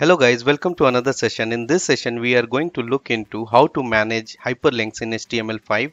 Hello guys, welcome to another session. In this session, we are going to look into how to manage hyperlinks in HTML5.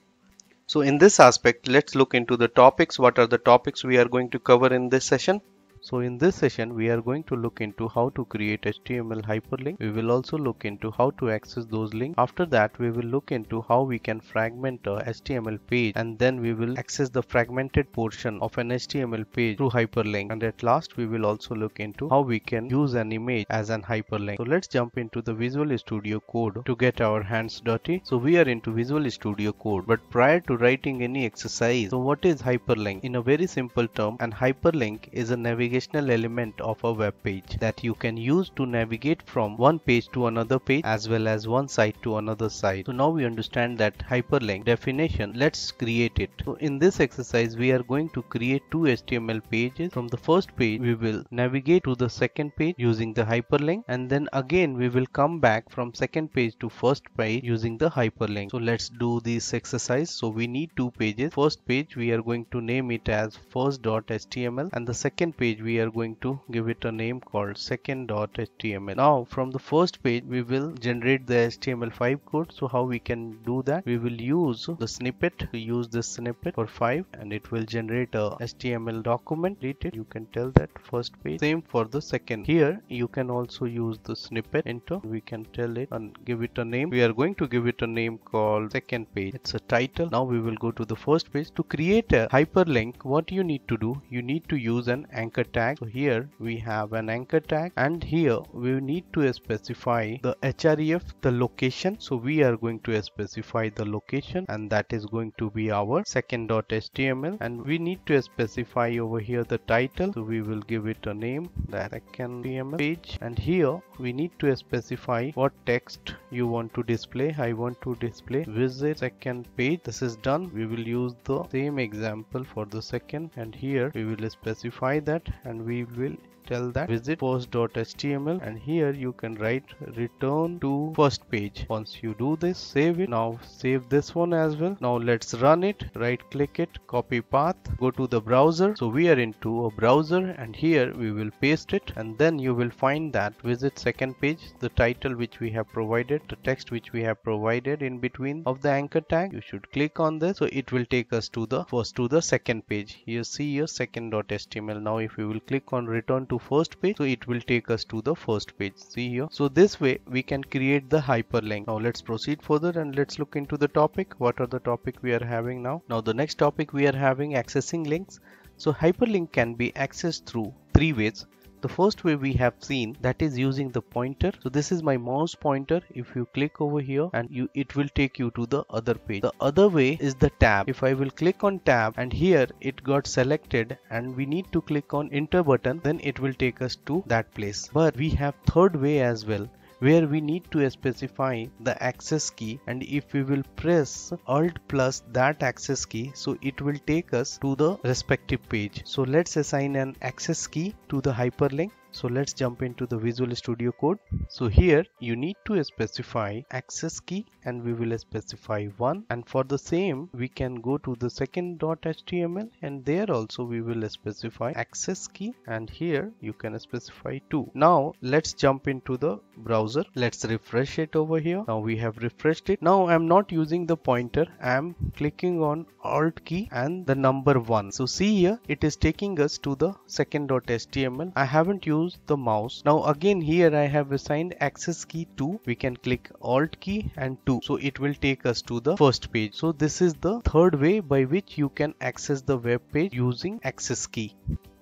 So in this aspect, let's look into the topics. What are the topics we are going to cover in this session? So in this session, we are going to look into how to create HTML hyperlink. We will also look into how to access those links. After that, we will look into how we can fragment a HTML page and then we will access the fragmented portion of an HTML page through hyperlink. And at last, we will also look into how we can use an image as an hyperlink. So let's jump into the Visual Studio Code to get our hands dirty. So we are into Visual Studio Code. But prior to writing any exercise, so what is hyperlink? In a very simple term, an hyperlink is a navigation navigational element of a web page that you can use to navigate from one page to another page as well as one site to another site. So now we understand that hyperlink definition. Let's create it. So in this exercise we are going to create two HTML pages. From the first page we will navigate to the second page using the hyperlink and then again we will come back from second page to first page using the hyperlink. So let's do this exercise. So we need two pages. First page we are going to name it as first.html and the second page we are going to give it a name called second.html now from the first page we will generate the html5 code. So how we can do that? We will use the snippet. We use this snippet for 5 and it will generate a html document. It. You can tell that first page. Same for the second. Here you can also use the snippet. Into we can tell it and give it a name. We are going to give it a name called second page. It's a title. Now we will go to the first page. To create a hyperlink what you need to do you need to use an anchor tag. So here we have an anchor tag and here we need to specify the href the location. So we are going to specify the location and that is going to be our second.html and we need to specify over here the title. So we will give it a name that second.html page. And here we need to specify what text you want to display. I want to display visit second page. This is done. We will use the same example for the second. And here we will specify that and we will tell that. Visit first.html and here you can write return to first page. Once you do this save it. Now save this one as well. Now let's run it. Right click it copy path go to the browser. So we are into a browser and here we will paste it and then you will find that. Visit second page the title which we have provided the text which we have provided in between of the anchor tag. You should click on this. So it will take us to the first to the second page. Here see your second.html now if you will click on return to first page so it will take us to the first page. See here. So this way we can create the hyperlink. Now let's proceed further and let's look into the topic. What are the topic we are having now? Now the next topic we are having accessing links. So hyperlink can be accessed through three ways the first way we have seen that is using the pointer. So this is my mouse pointer. If you click over here and you it will take you to the other page. The other way is the tab. If i will click on tab and here it got selected and we need to click on enter button then it will take us to that place. But we have third way as well where we need to specify the access key. And if we will press alt plus that access key so it will take us to the respective page. So let's assign an access key to the hyperlink so let's jump into the Visual Studio Code. So here you need to specify access key and we will specify one and for the same we can go to the second.html and there also we will specify access key and here you can specify two. Now let's jump into the browser. Let's refresh it over here. Now we have refreshed it. Now I'm not using the pointer. I'm clicking on alt key and the number one. So see here it is taking us to the second.html. I haven't used the mouse. Now again here I have assigned access key 2. We can click alt key and 2. So it will take us to the first page. So this is the third way by which you can access the web page using access key.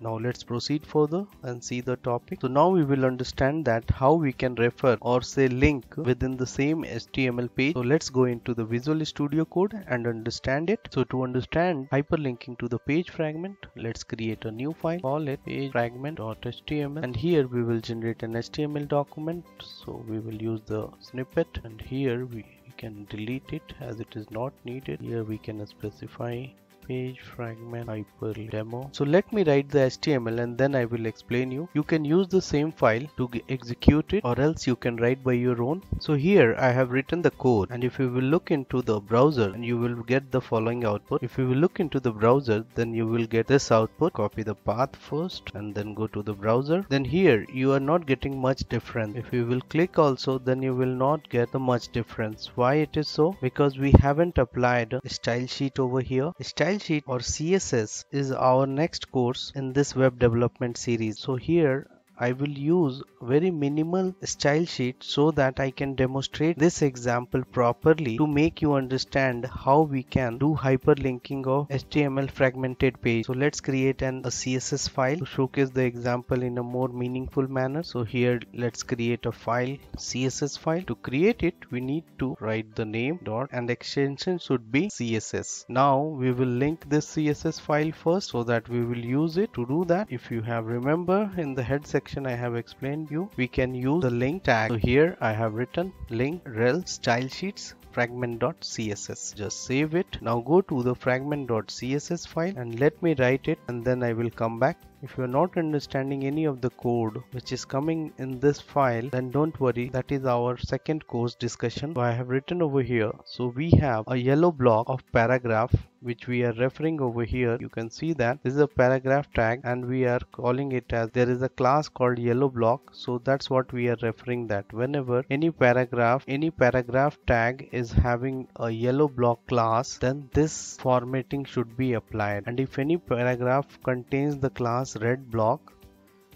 Now let's proceed further and see the topic. So now we will understand that how we can refer or say link within the same HTML page. So let's go into the Visual Studio Code and understand it. So to understand hyperlinking to the page fragment, let's create a new file, call it page fragment.html and here we will generate an HTML document. So we will use the snippet and here we can delete it as it is not needed. Here we can specify page fragment hyper demo so let me write the html and then i will explain you. You can use the same file to execute it or else you can write by your own. So here i have written the code and if you will look into the browser and you will get the following output. If you will look into the browser then you will get this output. Copy the path first and then go to the browser. Then here you are not getting much difference. If you will click also then you will not get much difference. Why it is so? Because we haven't applied a style sheet over here. Style sheet or css is our next course in this web development series. So here I will use very minimal style sheet so that I can demonstrate this example properly to make you understand how we can do hyperlinking of HTML fragmented page. So let's create an a CSS file to showcase the example in a more meaningful manner. So here let's create a file CSS file. To create it we need to write the name dot and extension should be CSS. Now we will link this CSS file first so that we will use it. To do that if you have remember in the head section section I have explained you we can use the link tag. So here I have written link rel style sheets fragment.css just save it. Now go to the fragment.css file and let me write it and then I will come back if you are not understanding any of the code which is coming in this file then don't worry. That is our second course discussion. So I have written over here. So we have a yellow block of paragraph which we are referring over here. You can see that this is a paragraph tag and we are calling it as there is a class called yellow block. So that's what we are referring that. Whenever any paragraph any paragraph tag is having a yellow block class then this formatting should be applied. And if any paragraph contains the class red block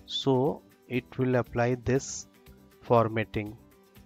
so it will apply this formatting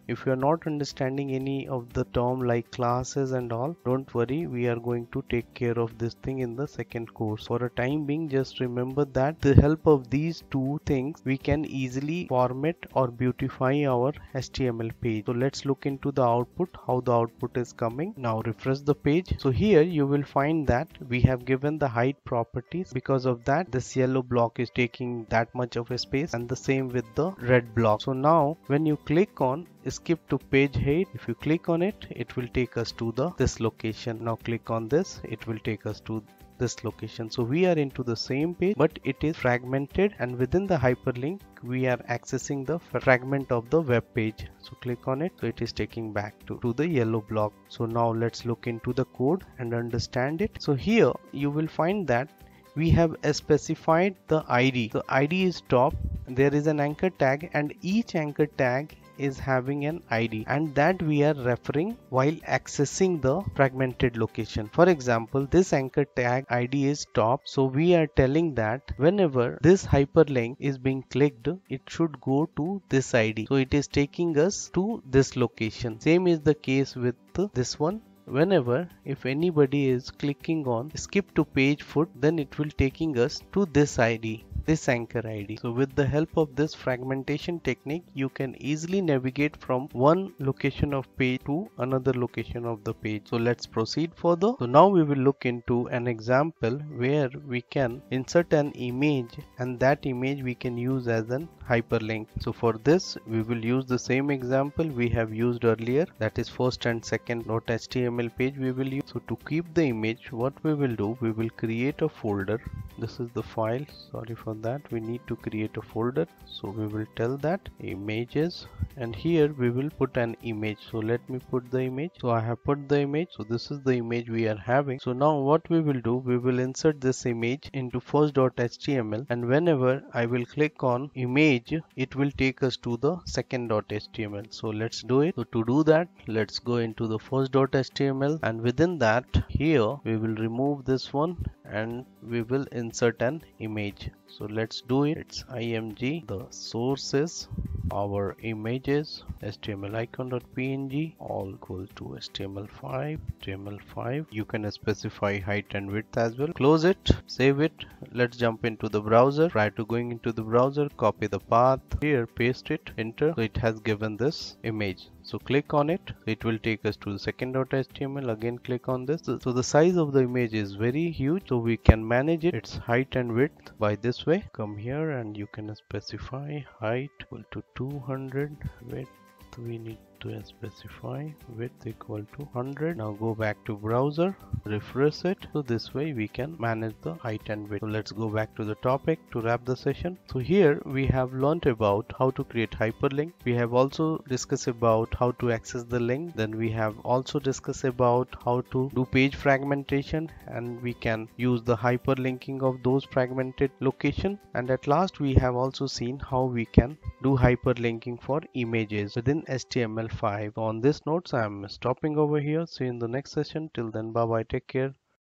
if you are not understanding any of the term like classes and all don't worry. We are going to take care of this thing in the second course. For a time being just remember that the help of these two things we can easily format or beautify our html page. So let's look into the output how the output is coming. Now refresh the page. So here you will find that we have given the height properties. Because of that this yellow block is taking that much of a space and the same with the red block. So now when you click on skip to page height if you click on it it will take us to the this location. Now click on this. It will take us to this location. So we are into the same page but it is fragmented. And within the hyperlink we are accessing the fragment of the web page. So click on it. So it is taking back to, to the yellow block. So now let's look into the code and understand it. So here you will find that we have specified the id the id is top. There is an anchor tag and each anchor tag is having an ID and that we are referring while accessing the fragmented location. For example, this anchor tag ID is top. So we are telling that whenever this hyperlink is being clicked, it should go to this ID. So it is taking us to this location. Same is the case with this one whenever if anybody is clicking on skip to page foot then it will taking us to this id this anchor ID. So with the help of this fragmentation technique, you can easily navigate from one location of page to another location of the page. So let's proceed further. So now we will look into an example where we can insert an image and that image we can use as an hyperlink. So for this, we will use the same example we have used earlier that is first and second .html page we will use. So to keep the image, what we will do, we will create a folder. This is the file. Sorry for that we need to create a folder. So we will tell that images and here we will put an image. So let me put the image. So i have put the image. So this is the image we are having. So now what we will do we will insert this image into first.html and whenever i will click on image it will take us to the second.html so let's do it. So to do that let's go into the first.html and within that here we will remove this one and we will insert an image. So let's do it. It's img the source is our images html icon.png alt equal to html5 html5 you can specify height and width as well. Close it save it. Let's jump into the browser. Try to going into the browser copy the path. Here paste it enter. So it has given this image so click on it. It will take us to the second.html again click on this. So the size of the image is very huge. So we can manage it. Its height and width by this way. Come here and you can specify height equal to 200 width we need to specify width equal to 100 now go back to browser refresh it. So this way we can manage the height and width. So let's go back to the topic to wrap the session. So here we have learned about how to create hyperlink. We have also discussed about how to access the link. Then we have also discussed about how to do page fragmentation and we can use the hyperlinking of those fragmented location. And at last we have also seen how we can do hyperlinking for images. Within HTML5 on this notes I am stopping over here. See you in the next session. Till then bye bye take care